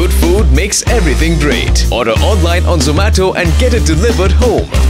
Good food makes everything great. Order online on Zomato and get it delivered home.